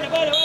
para, para.